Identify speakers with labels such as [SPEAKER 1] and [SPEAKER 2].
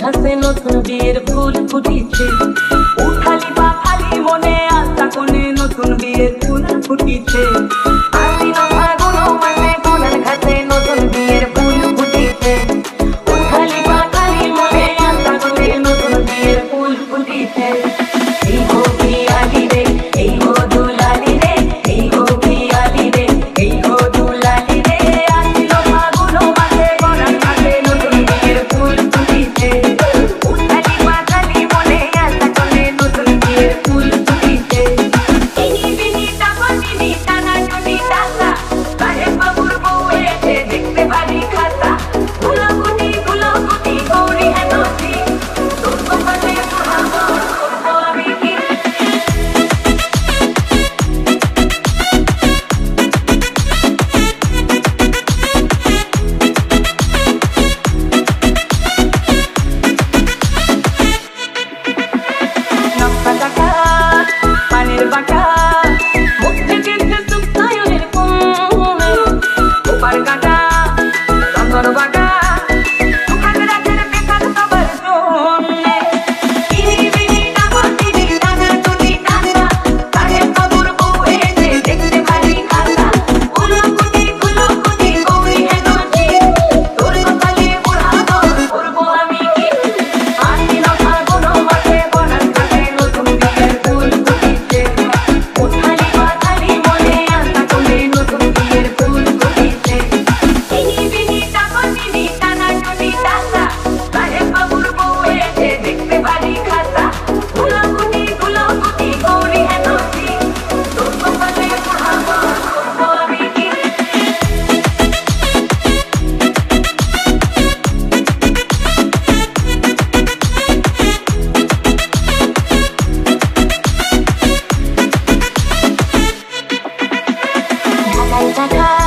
[SPEAKER 1] ঘাসে নতুন বিয়ের ফুল ফুটিছে। উঠালি বা খালি মনে আশা কোনে নতুন বিয়ের ফুল ফুটিছে। gonna Bye. time.